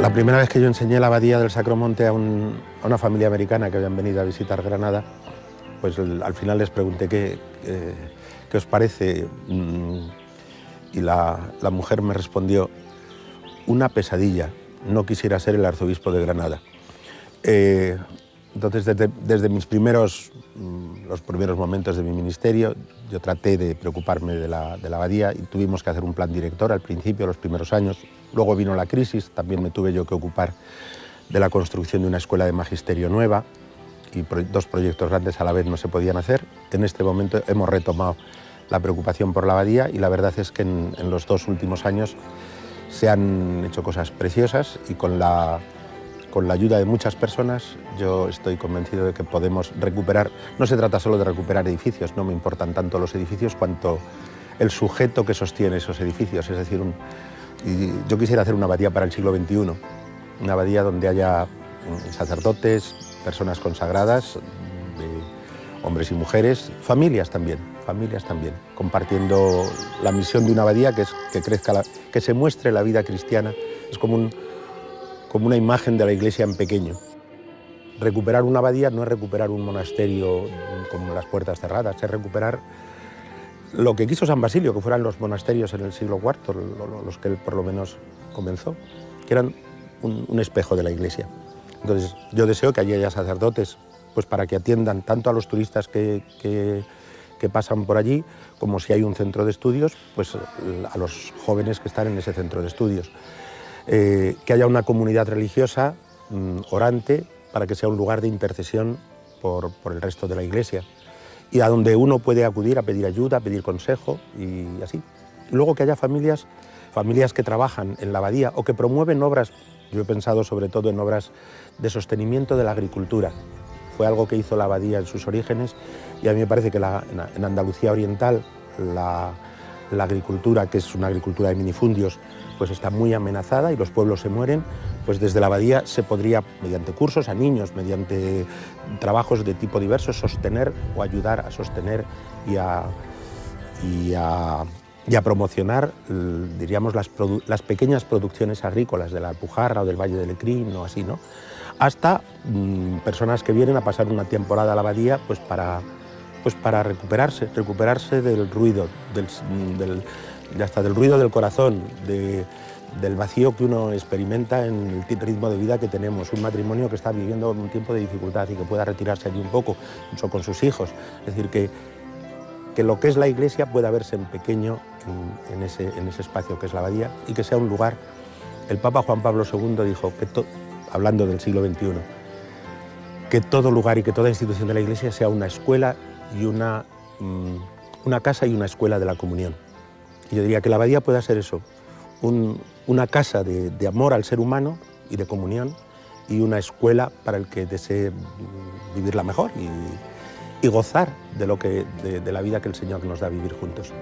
La primera vez que yo enseñé la abadía del Sacromonte a, una familia americana que habían venido a visitar Granada, pues al final les pregunté qué, qué, os parece mm, y la, mujer me respondió, una pesadilla, no quisiera ser el arzobispo de Granada. Eh, entonces, desde, mis primeros, mm, los primeros momentos de mi ministerio, yo traté de preocuparme de la, de la, abadía y tuvimos que hacer un plan director al principio, los primeros años. Luego vino la crisis, también me tuve yo que ocupar de la construcción de una escuela de magisterio nueva y dos proyectos grandes a la vez no se podían hacer. En este momento hemos retomado la preocupación por la abadía y la verdad es que en, en los dos últimos años se han hecho cosas preciosas y con la con la ayuda de muchas personas, yo estoy convencido de que podemos recuperar, no se trata solo de recuperar edificios, no me importan tanto los edificios cuanto el sujeto que sostiene esos edificios, es decir, yo quisiera hacer una abadía para el siglo XXI, una abadía donde haya mm, sacerdotes, personas consagradas, hombres y mujeres, familias también, familias también, compartiendo la misión de una abadía que es que crezca, que se muestre la vida cristiana, es como un como una imagen de la iglesia en pequeño. Recuperar una abadía no es recuperar un monasterio con las puertas cerradas, es recuperar lo que quiso San Basilio, que fueran los monasterios en el siglo IV, los que él por lo menos comenzó, que eran un, espejo de la iglesia. Entonces yo deseo que allí haya sacerdotes pues para que atiendan tanto a los turistas que, que, pasan por allí, como si hay un centro de estudios, pues a los jóvenes que están en ese centro de estudios. Eh, que haya una comunidad religiosa mm, orante para que sea un lugar de intercesión por, el resto de la iglesia y a donde uno puede acudir a pedir ayuda, a pedir consejo y así. Luego que haya familias, familias que trabajan en la abadía o que promueven obras, yo he pensado sobre todo en obras de sostenimiento de la agricultura. Fue algo que hizo la abadía en sus orígenes y a mí me parece que en Andalucía Oriental la, la agricultura, que es una agricultura de minifundios, pues está muy amenazada y los pueblos se mueren, pues desde la abadía se podría, mediante cursos a niños, mediante trabajos de tipo diverso, sostener o ayudar a sostener y a, y a, promocionar, diríamos, las, las, pequeñas producciones agrícolas de la Alpujarra o del Valle del Ecrín o así, ¿no? Hasta mm, personas que vienen a pasar una temporada a la abadía pues para pues para recuperarse, recuperarse del ruido, del, hasta del ruido del corazón, del vacío que uno experimenta en el ritmo de vida que tenemos, un matrimonio que está viviendo un tiempo de dificultad y que pueda retirarse allí un poco, incluso con sus hijos. Es decir, que, que lo que es la iglesia pueda verse en pequeño en, ese, en ese espacio que es la abadía y que sea un lugar. El Papa Juan Pablo II dijo, que hablando del siglo XXI, que todo lugar y que toda institución de la iglesia sea una escuela y una, mm, una casa y una escuela de la comunión. Y yo diría que la abadía puede ser eso, una casa de, amor al ser humano y de comunión y una escuela para el que desee mm, vivirla mejor y, gozar de, lo que, de la vida que el Señor nos da a vivir juntos.